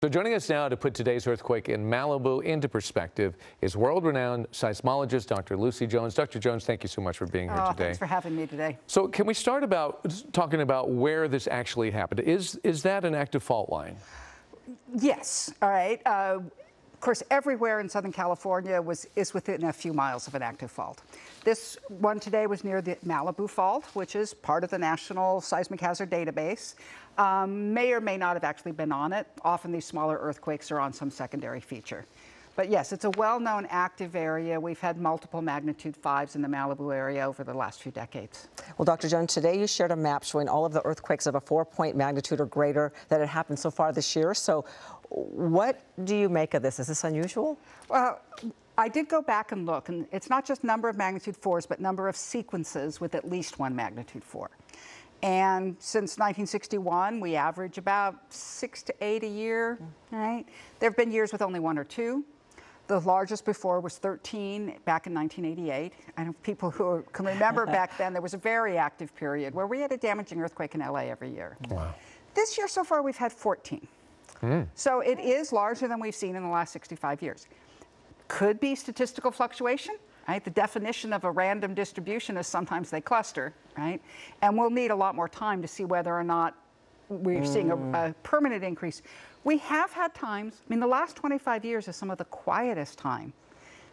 So joining us now to put today's earthquake in Malibu into perspective is world-renowned seismologist Dr. Lucy Jones. Dr. Jones, thank you so much for being here oh, today. Thanks for having me today. So can we start about talking about where this actually happened? Is is that an active fault line? Yes. All right. Uh, of course, everywhere in Southern California was, is within a few miles of an active fault. This one today was near the Malibu Fault, which is part of the National Seismic Hazard Database. Um, may or may not have actually been on it. Often these smaller earthquakes are on some secondary feature. But yes, it's a well-known active area. We've had multiple magnitude fives in the Malibu area over the last few decades. Well, Dr. Jones, today you shared a map showing all of the earthquakes of a four-point magnitude or greater that had happened so far this year. So what do you make of this? Is this unusual? Well, I did go back and look, and it's not just number of magnitude fours, but number of sequences with at least one magnitude four. And since 1961, we average about six to eight a year, mm. right? There have been years with only one or two. The largest before was 13 back in 1988. I know people who can remember back then, there was a very active period where we had a damaging earthquake in LA every year. Wow. This year so far, we've had 14. Mm. So it is larger than we've seen in the last 65 years. Could be statistical fluctuation, right? The definition of a random distribution is sometimes they cluster, right? And we'll need a lot more time to see whether or not we're mm. seeing a, a, permanent increase. We have had times, I mean, the last 25 years is some of the quietest time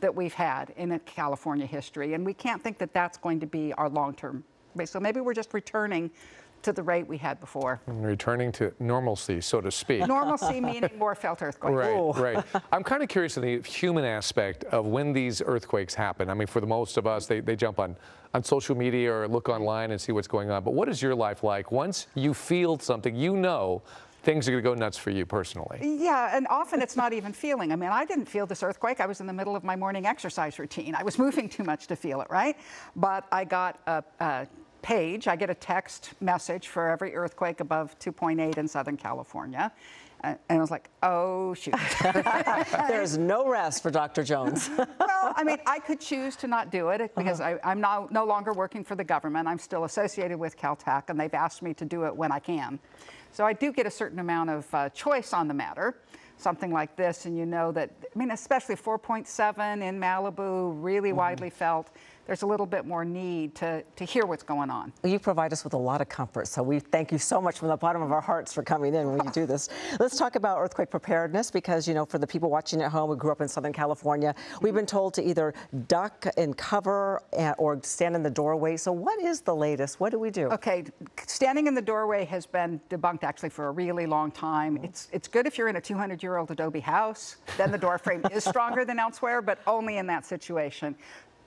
that we've had in California history, and we can't think that that's going to be our long-term. So maybe we're just returning to the rate we had before. Returning to normalcy, so to speak. Normalcy meaning more felt earthquakes. Right, Ooh. right. I'm kind of curious in the human aspect of when these earthquakes happen. I mean, for the most of us, they, they jump on, on social media or look online and see what's going on. But what is your life like? Once you feel something, you know things are going to go nuts for you personally. Yeah, and often it's not even feeling. I mean, I didn't feel this earthquake. I was in the middle of my morning exercise routine. I was moving too much to feel it, right? But I got a, a page, I get a text message for every earthquake above 2.8 in Southern California. And I was like, oh, shoot. There's no rest for Dr. Jones. well, I mean, I could choose to not do it because uh -huh. I, am now no longer working for the government. I'm still associated with Caltech, and they've asked me to do it when I can. So I do get a certain amount of uh, choice on the matter something like this and you know that, I mean, especially 4.7 in Malibu, really mm -hmm. widely felt, there's a little bit more need to, to hear what's going on. You provide us with a lot of comfort, so we thank you so much from the bottom of our hearts for coming in when you do this. Let's talk about earthquake preparedness because, you know, for the people watching at home, we grew up in Southern California, we've been told to either duck and cover or stand in the doorway. So what is the latest? What do we do? Okay, standing in the doorway has been debunked actually for a really long time. Mm -hmm. It's, it's good if you're in a 200-year-old adobe house, then the door frame is stronger than elsewhere, but only in that situation.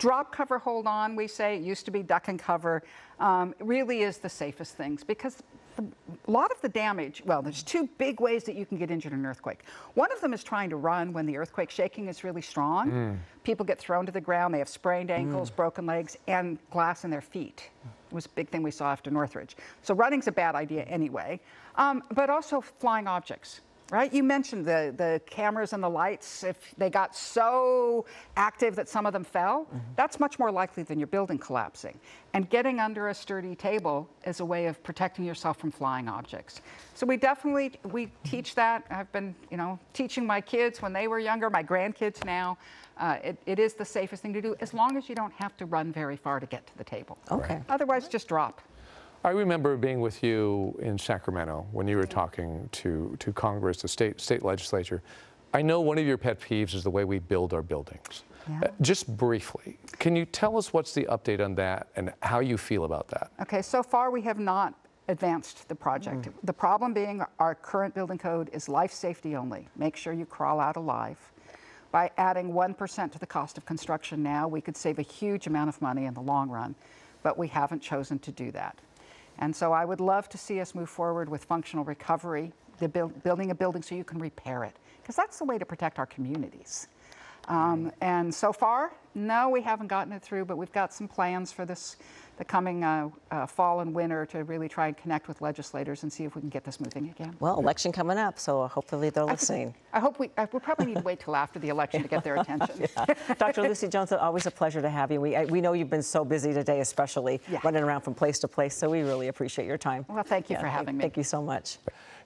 Drop cover, hold on, we say. It used to be duck and cover. Um, really is the safest things because a lot of the damage, well, there's two big ways that you can get injured in an earthquake. One of them is trying to run when the earthquake shaking is really strong. Mm. People get thrown to the ground, they have sprained ankles, mm. broken legs, and glass in their feet. It was a big thing we saw after Northridge. So running's a bad idea anyway, um, but also flying objects right? You mentioned the, the cameras and the lights. If they got so active that some of them fell, mm -hmm. that's much more likely than your building collapsing. And getting under a sturdy table is a way of protecting yourself from flying objects. So we definitely, we teach that. I've been, you know, teaching my kids when they were younger, my grandkids now. Uh, it, it is the safest thing to do as long as you don't have to run very far to get to the table. Okay. Otherwise, just drop. I remember being with you in Sacramento when you were talking to, to Congress, the state, state legislature. I know one of your pet peeves is the way we build our buildings. Yeah. Uh, just briefly, can you tell us what's the update on that and how you feel about that? Okay, so far we have not advanced the project. Mm. The problem being our current building code is life safety only. Make sure you crawl out alive. By adding 1% to the cost of construction now, we could save a huge amount of money in the long run, but we haven't chosen to do that. And so I would love to see us move forward with functional recovery, the build, building a building so you can repair it, because that's the way to protect our communities. Um, and so far, no, we haven't gotten it through, but we've got some plans for this, the coming uh, uh, fall and winter to really try and connect with legislators and see if we can get this moving again. Well, election coming up, so hopefully they're listening. I, I hope we, I, we'll probably need to wait till after the election to get their attention. Dr. Lucy Jones, always a pleasure to have you. We, we know you've been so busy today, especially yeah. running around from place to place, so we really appreciate your time. Well, thank you yeah, for having thank, me. Thank you so much.